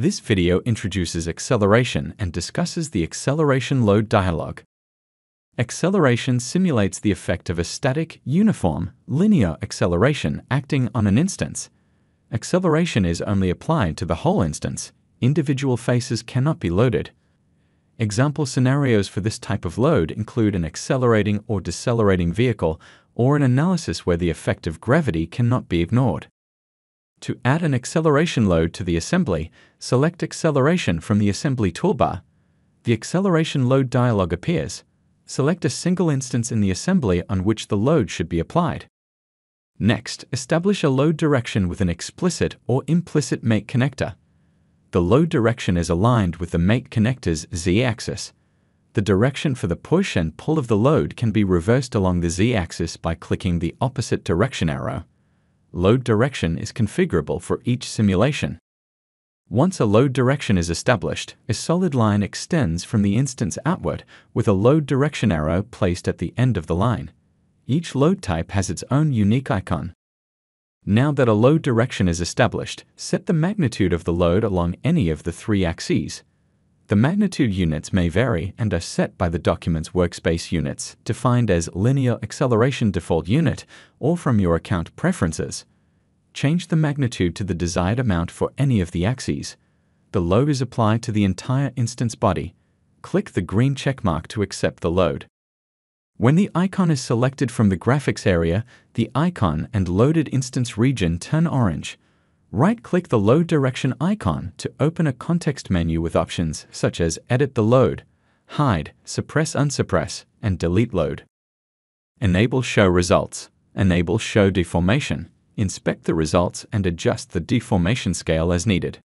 This video introduces acceleration and discusses the acceleration load dialog. Acceleration simulates the effect of a static, uniform, linear acceleration acting on an instance. Acceleration is only applied to the whole instance. Individual faces cannot be loaded. Example scenarios for this type of load include an accelerating or decelerating vehicle or an analysis where the effect of gravity cannot be ignored. To add an acceleration load to the assembly, select Acceleration from the Assembly toolbar. The Acceleration Load dialog appears. Select a single instance in the assembly on which the load should be applied. Next, establish a load direction with an explicit or implicit mate connector. The load direction is aligned with the mate connector's z-axis. The direction for the push and pull of the load can be reversed along the z-axis by clicking the opposite direction arrow. Load direction is configurable for each simulation. Once a load direction is established, a solid line extends from the instance outward with a load direction arrow placed at the end of the line. Each load type has its own unique icon. Now that a load direction is established, set the magnitude of the load along any of the three axes. The magnitude units may vary and are set by the document's workspace units, defined as linear acceleration default unit, or from your account preferences. Change the magnitude to the desired amount for any of the axes. The load is applied to the entire instance body. Click the green checkmark to accept the load. When the icon is selected from the graphics area, the icon and loaded instance region turn orange. Right-click the Load Direction icon to open a context menu with options such as Edit the Load, Hide, Suppress Unsuppress, and Delete Load. Enable Show Results. Enable Show Deformation. Inspect the results and adjust the deformation scale as needed.